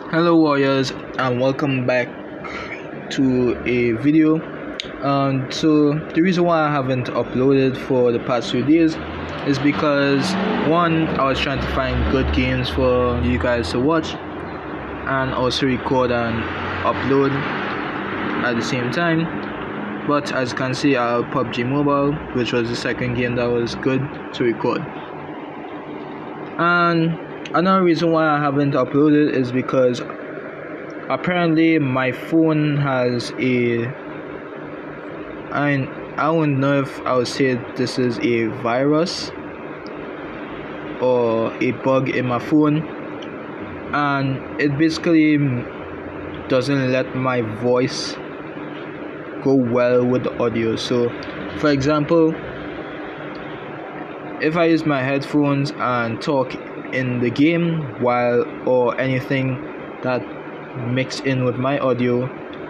hello warriors and welcome back to a video. Um, so the reason why i haven't uploaded for the past few days is because one i was trying to find good games for you guys to watch and also record and upload at the same time. But as you can see i have pubg mobile which was the second game that was good to record. And another reason why I haven't uploaded is because apparently my phone has a I I don't know if I would say this is a virus or a bug in my phone. And it basically doesn't let my voice go well with the audio. So for example if I use my headphones and talk in the game while or anything that mix in with my audio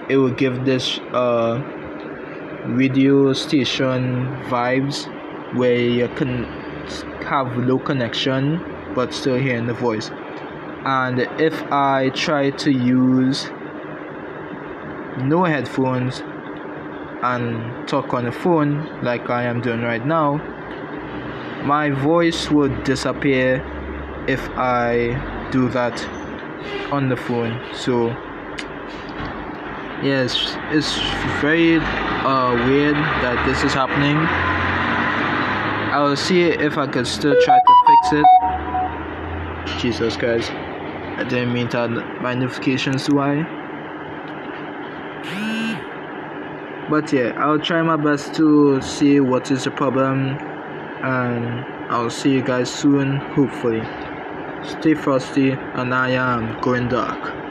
it will give this uh, radio station vibes where you can have low connection but still hearing the voice. And if i try to use no headphones and talk on the phone like i am doing right now my voice would disappear if I do that on the phone. So yes, it's very uh, weird that this is happening. I will see if I can still try to fix it. Jesus Christ. I didn't mean to add my notifications to I. But yeah, I'll try my best to see what is the problem and I'll see you guys soon, hopefully. Stay frosty, and I am going dark.